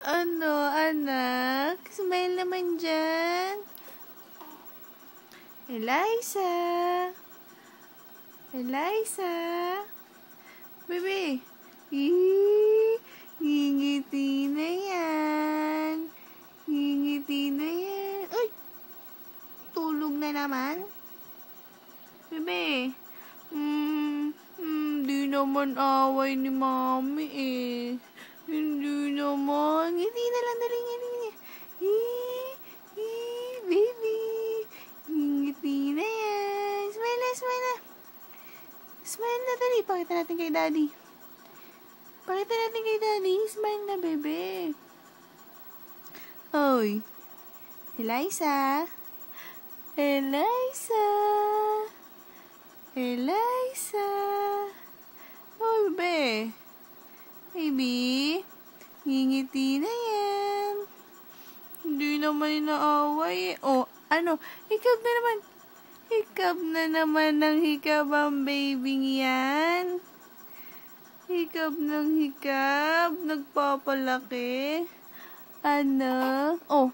Ano, anak? Smile naman dyan. Eliza. Eliza. Bebe. Ih, ngingiti na yan. Ngingiti na yan. Uy! Tulog na naman. Bebe. Hmm, hmm, di naman away ni mami eh. Hindi naman. Smile na, dali. Pakita natin kay daddy. Pakita natin kay daddy. Smile na, bebe. Oy. Eliza. Eliza. Eliza. Oy, bebe. Baby, ngingiti na yan. Hindi naman inaaway eh. Oh, ano, hikab na naman. Hikab na naman ng hikab ang baby yan. Hikab ng hikab. Nagpapalaki. Ano? Oh,